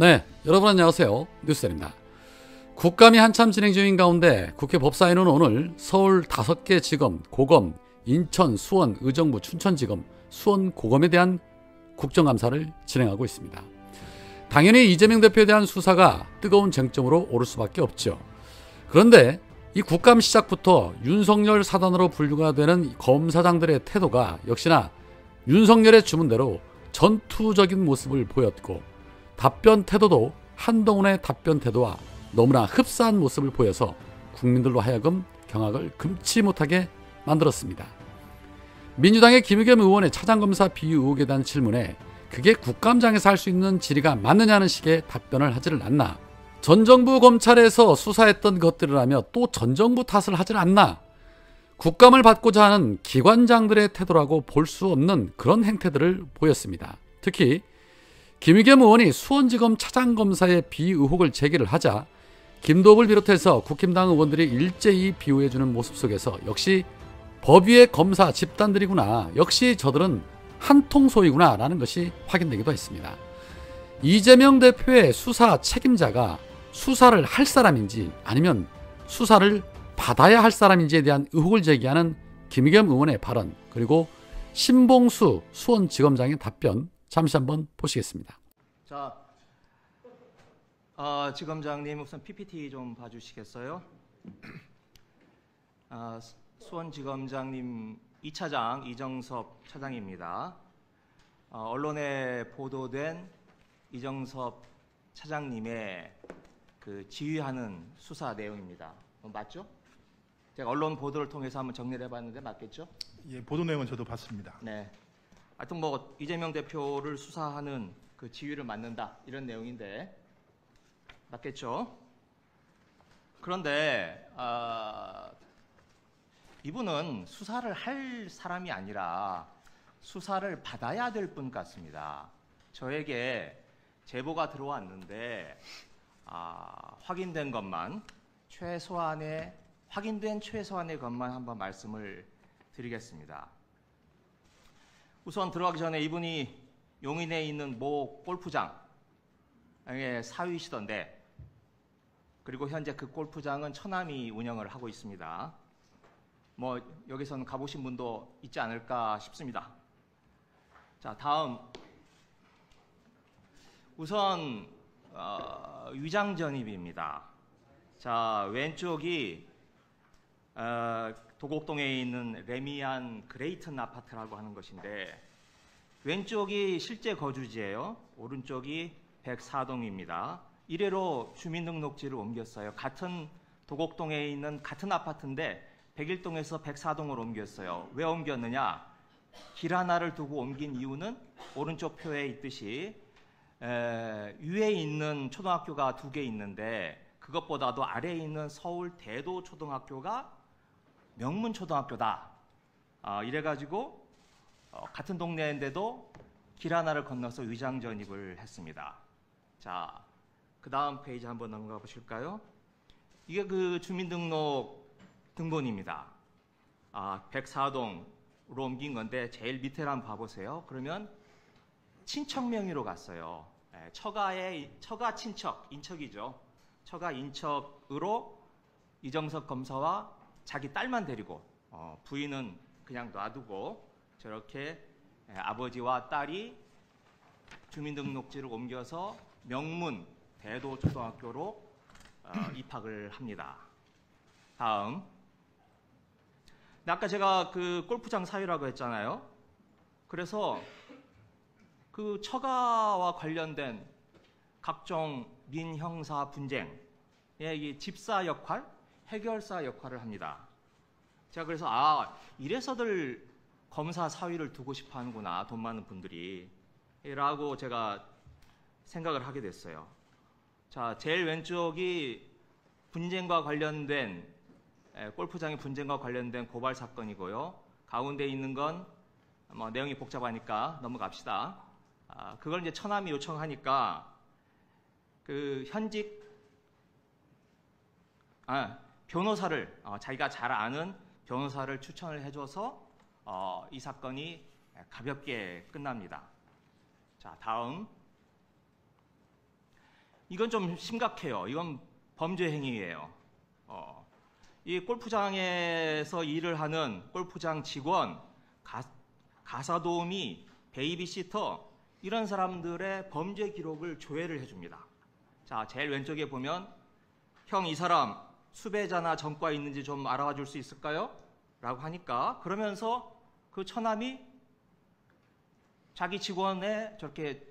네, 여러분 안녕하세요. 뉴스입니다. 국감이 한참 진행 중인 가운데 국회 법사위는 오늘 서울 5개 지검, 고검, 인천, 수원, 의정부, 춘천지검, 수원 고검에 대한 국정감사를 진행하고 있습니다. 당연히 이재명 대표에 대한 수사가 뜨거운 쟁점으로 오를 수밖에 없죠. 그런데 이 국감 시작부터 윤석열 사단으로 분류가 되는 검사장들의 태도가 역시나 윤석열의 주문대로 전투적인 모습을 보였고 답변 태도도 한동훈의 답변 태도와 너무나 흡사한 모습을 보여서 국민들로 하여금 경악을 금치 못하게 만들었습니다. 민주당의 김의겸 의원의 차장검사 비유 의혹에 대한 질문에 그게 국감장에서 할 수 있는 질의가 맞느냐는 식의 답변을 하지를 않나 전 정부 검찰에서 수사했던 것들을 하며 또 전 정부 탓을 하질 않나 국감을 받고자 하는 기관장들의 태도라고 볼 수 없는 그런 행태들을 보였습니다. 특히 김의겸 의원이 수원지검 차장검사의 비의혹을 제기를 하자 김도업을 비롯해서 국힘당 의원들이 일제히 비호해주는 모습 속에서 역시 법위의 검사 집단들이구나 역시 저들은 한통소이구나 라는 것이 확인되기도 했습니다. 이재명 대표의 수사 책임자가 수사를 할 사람인지 아니면 수사를 받아야 할 사람인지에 대한 의혹을 제기하는 김의겸 의원의 발언 그리고 신봉수 수원지검장의 답변 잠시 한번 보시겠습니다. 자, 어, 지검장님 우선 PPT 좀 봐주시겠어요? 아, 수원지검장님 2차장 이정섭 차장입니다. 어, 언론에 보도된 이정섭 차장님의 그 지휘하는 수사 내용입니다. 어, 맞죠? 제가 언론 보도를 통해서 한번 정리를 해봤는데 맞겠죠? 예, 보도 내용은 저도 봤습니다. 네. 하여튼 뭐 이재명 대표를 수사하는 그 지휘를 맡는다 이런 내용인데 맞겠죠? 그런데 아, 이분은 수사를 할 사람이 아니라 수사를 받아야 될 분 같습니다. 저에게 제보가 들어왔는데 아, 확인된 것만 최소한의 확인된 최소한의 것만 한번 말씀을 드리겠습니다. 우선 들어가기 전에 이분이 용인에 있는 모 골프장의 사위시던데 그리고 현재 그 골프장은 처남이 운영을 하고 있습니다. 뭐 여기서는 가보신 분도 있지 않을까 싶습니다. 자 다음 우선 어, 위장 전입입니다. 자 왼쪽이 어, 도곡동에 있는 레미안 그레이튼 아파트라고 하는 것인데 왼쪽이 실제 거주지예요. 오른쪽이 104동입니다. 이래로 주민등록지를 옮겼어요. 같은 도곡동에 있는 같은 아파트인데 101동에서 104동을 옮겼어요. 왜 옮겼느냐? 길 하나를 두고 옮긴 이유는 오른쪽 표에 있듯이 에, 위에 있는 초등학교가 두 개 있는데 그것보다도 아래에 있는 서울 대도 초등학교가 명문 초등학교다. 아, 이래가지고 어, 같은 동네인데도 길 하나를 건너서 위장 전입을 했습니다. 자, 그 다음 페이지 한번 넘어가 보실까요? 이게 그 주민등록 등본입니다. 아, 104동으로 옮긴 건데 제일 밑에를 한번 봐보세요. 그러면 친척 명의로 갔어요. 예, 처가의 처가 친척 인척이죠. 처가 인척으로 이정석 검사와 자기 딸만 데리고 어, 부인은 그냥 놔두고 저렇게 예, 아버지와 딸이 주민등록지를 옮겨서 명문 대도 초등학교로 어, 입학을 합니다. 다음. 아까 제가 그 골프장 사유라고 했잖아요. 그래서 그 처가와 관련된 각종 민형사 분쟁의 이 집사 역할, 해결사 역할을 합니다. 제가 그래서 아 이래서들 검사 사위를 두고 싶어 하는구나 돈 많은 분들이 라고 제가 생각을 하게 됐어요. 자 제일 왼쪽이 분쟁과 관련된 골프장의 분쟁과 관련된 고발 사건이고요. 가운데 있는 건 뭐 내용이 복잡하니까 넘어갑시다. 아, 그걸 이제 처남이 요청하니까 그 현직 아, 변호사를 어, 자기가 잘 아는 변호사를 추천을 해줘서 어, 이 사건이 가볍게 끝납니다. 자, 다음. 이건 좀 심각해요. 이건 범죄 행위예요. 어, 이 골프장에서 일을 하는 골프장 직원, 가, 가사 도우미, 베이비시터 이런 사람들의 범죄 기록을 조회를 해줍니다. 자, 제일 왼쪽에 보면 형 이 사람 수배자나 전과 있는지 좀 알아봐 줄 수 있을까요? 라고 하니까 그러면서 그 처남이 자기 직원의 저렇게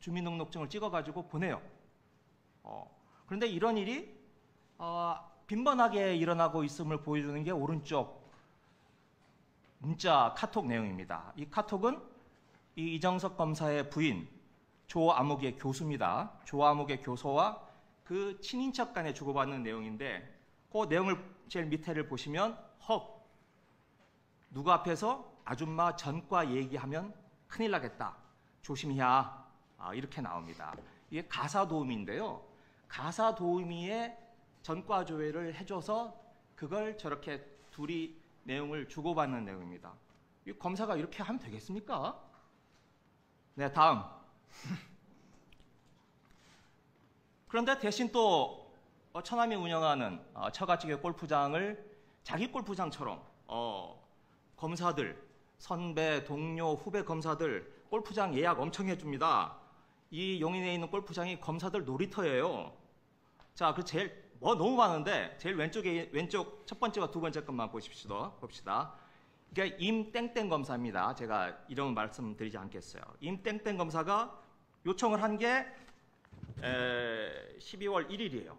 주민등록증을 찍어가지고 보내요. 어, 그런데 이런 일이 어, 빈번하게 일어나고 있음을 보여주는 게 오른쪽 문자 카톡 내용입니다. 이 카톡은 이 이정석 검사의 부인 조아묵의 교수입니다. 조아묵의 교수와 그 친인척 간에 주고받는 내용인데 그 내용을 제일 밑에를 보시면 헉 누구 앞에서 아줌마 전과 얘기하면 큰일 나겠다. 조심해야. 아, 이렇게 나옵니다. 이게 가사 도우미인데요. 가사 도우미의 전과 조회를 해줘서 그걸 저렇게 둘이 내용을 주고받는 내용입니다. 이 검사가 이렇게 하면 되겠습니까? 네, 다음. 그런데 대신 또 어, 처남이 운영하는 어, 처가집의 골프장을 자기 골프장처럼 어, 검사들, 선배, 동료, 후배 검사들 골프장 예약 엄청 해줍니다. 이 용인에 있는 골프장이 검사들 놀이터예요. 자, 그 제일 뭐 너무 많은데 제일 왼쪽에 왼쪽 첫 번째와 두 번째 것만 보십시오. 봅시다. 이게 임땡땡 검사입니다. 제가 이름은 말씀드리지 않겠어요. 임땡땡 검사가 요청을 한 게 12월 1일이에요.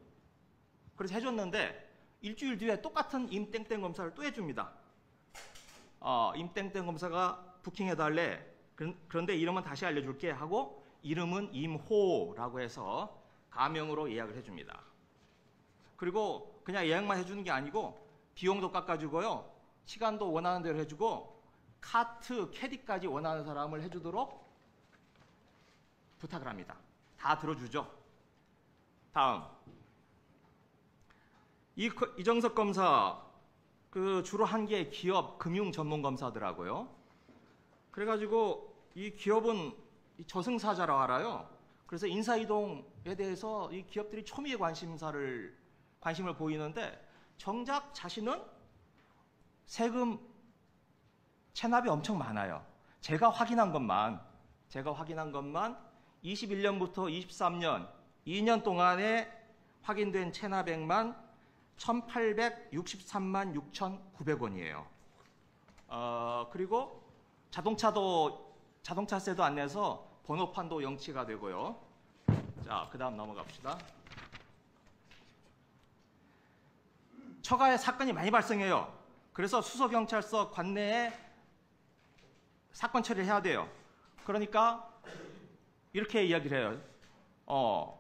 그래서 해줬는데 일주일 뒤에 똑같은 임땡땡 검사를 또 해줍니다. 어, 임땡땡 검사가 부킹해달래. 그런데 이름은 다시 알려줄게 하고 이름은 임호라고 해서 가명으로 예약을 해줍니다. 그리고 그냥 예약만 해주는 게 아니고 비용도 깎아주고요. 시간도 원하는 대로 해주고 카트, 캐디까지 원하는 사람을 해주도록 부탁을 합니다. 다 들어주죠. 다음 이, 이정석 검사 그 주로 한 게 기업 금융 전문 검사더라고요. 그래가지고 이 기업은 이 저승사자라 알아요. 그래서 인사이동에 대해서 이 기업들이 초미의 관심사를 관심을 보이는데 정작 자신은 세금 체납이 엄청 많아요. 제가 확인한 것만 제가 확인한 것만 21년부터 23년 2년 동안에 확인된 체납액만 1,863만 6,900원이에요. 어, 그리고 자동차도 자동차세도 안 내서 번호판도 영치가 되고요. 자, 그다음 넘어갑시다. 처가에 사건이 많이 발생해요. 그래서 수서경찰서 관내에 사건 처리를 해야 돼요. 그러니까 이렇게 이야기를 해요. 어,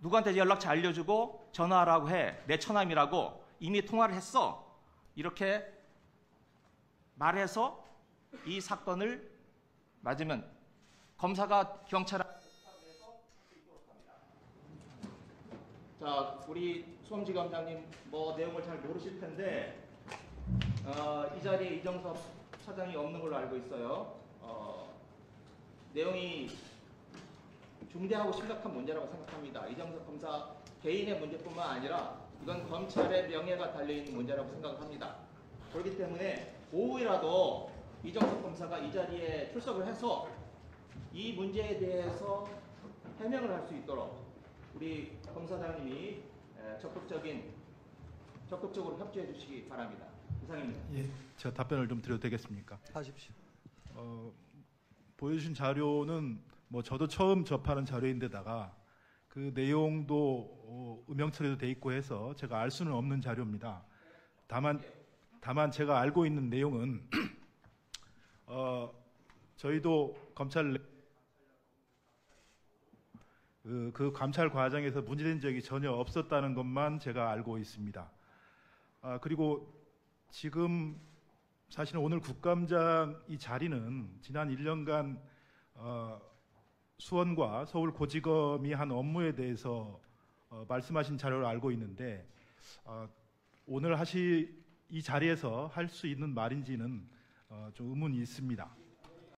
누구한테 연락처 알려주고 전화하라고 해. 내 처남이라고 이미 통화를 했어. 이렇게 말해서 이 사건을 맞으면 검사가 경찰 자, 우리 수험지검장님 뭐 내용을 잘 모르실 텐데 어, 이 자리에 이정섭 차장이 없는 걸로 알고 있어요. 어, 내용이 중대하고 심각한 문제라고 생각합니다. 이정석 검사 개인의 문제뿐만 아니라 이건 검찰의 명예가 달려있는 문제라고 생각합니다. 그렇기 때문에 오후에라도 이정석 검사가 이 자리에 출석을 해서 이 문제에 대해서 해명을 할 수 있도록 우리 검사장님이 적극적인 적극적으로 협조해 주시기 바랍니다. 이상입니다. 예, 제가 답변을 좀 드려도 되겠습니까? 하십시오. 어, 보여주신 자료는 뭐 저도 처음 접하는 자료인데다가 그 내용도 어, 음영 처리도 돼 있고 해서 제가 알 수는 없는 자료입니다. 다만 다만 제가 알고 있는 내용은 어, 저희도 검찰 그, 그 감찰 과정에서 문제된 적이 전혀 없었다는 것만 제가 알고 있습니다. 아, 그리고 지금 사실은 오늘 국감장 이 자리는 지난 1년간 어, 수원과 서울 고지검이 한 업무에 대해서 어, 말씀하신 자료를 알고 있는데 어, 오늘 하시 이 자리에서 할 수 있는 말인지는 어, 좀 의문이 있습니다.